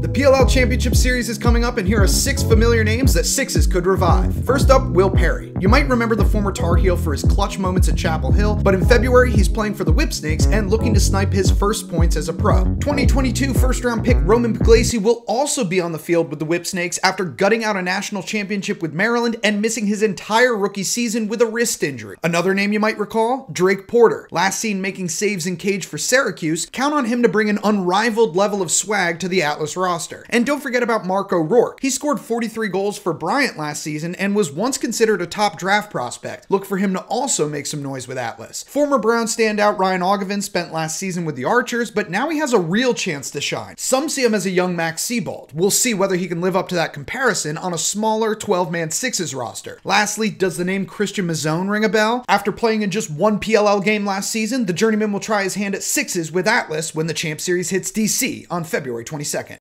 The PLL Championship Series is coming up, and here are six familiar names that Sixes could revive. First up, Will Perry. You might remember the former Tar Heel for his clutch moments at Chapel Hill, but in February he's playing for the Whipsnakes and looking to snipe his first points as a pro. 2022 first round pick Roman Puglisi will also be on the field with the Whipsnakes after gutting out a national championship with Maryland and missing his entire rookie season with a wrist injury. Another name you might recall, Drake Porter. Last seen making saves in cage for Syracuse, count on him to bring an unrivaled level of swag to the Atlas roster. And don't forget about Mark O'Rourke. He scored 43 goals for Bryant last season and was once considered a top draft prospect. Look for him to also make some noise with Atlas. Former Brown standout Ryan Aughavin spent last season with the Archers, but now he has a real chance to shine. Some see him as a young Max Seibald. We'll see whether he can live up to that comparison on a smaller 12 man sixes roster. Lastly, does the name Christian Mazzone ring a bell? After playing in just one PLL game last season, the journeyman will try his hand at sixes with Atlas when the Champ Series hits DC on February 22nd.